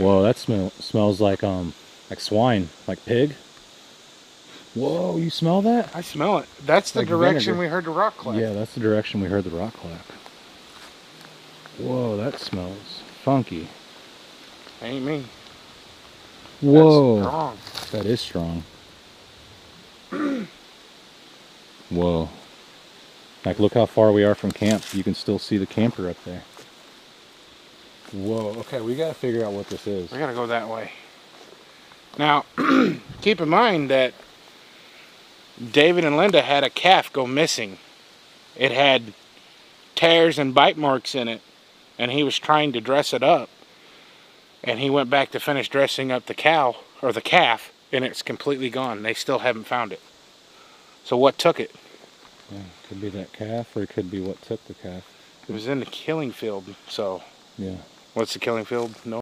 Whoa, that smell smells like um like swine, like pig. Whoa, you smell that? I smell it. That's the Like direction vinegar. we heard the rock clack. Yeah, that's the direction we heard the rock clack. Whoa, that smells funky. Ain't me. That's Whoa, strong. that is strong. Whoa. Like, look how far we are from camp. You can still see the camper up there. Whoa, okay, we gotta figure out what this is. We gotta go that way. Now, keep in mind that David and Linda had a calf go missing. It had tears and bite marks in it, and he was trying to dress it up. And he went back to finish dressing up the cow, or the calf, and it's completely gone. They still haven't found it. So what took it? Yeah, could be that calf, or it could be what took the calf. It was in the killing field. So Yeah. What's the killing field? No.